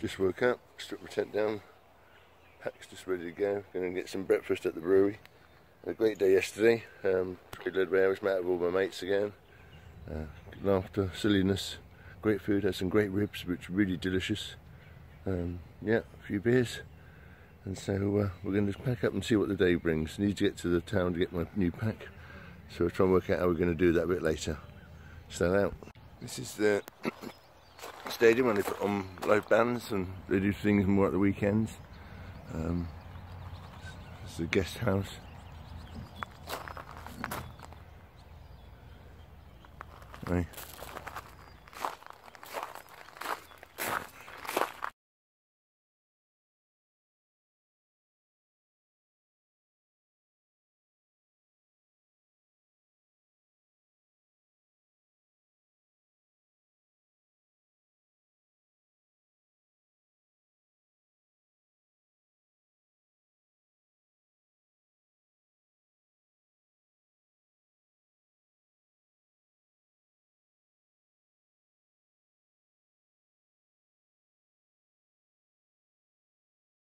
Just woke up, stripped my tent down, pack's just ready to go. Going to get some breakfast at the brewery. Had a great day yesterday. Um, good led by Irish, met with all my mates again. Uh, laughter, silliness, great food. Had some great ribs, which were really delicious. Um, yeah, a few beers. And so uh, we're going to pack up and see what the day brings. Need to get to the town to get my new pack. So we'll try and work out how we're going to do that a bit later. Stand out. This is the stadium when they put on live bands and they do things more at the weekends. Um, it's a guest house. Right.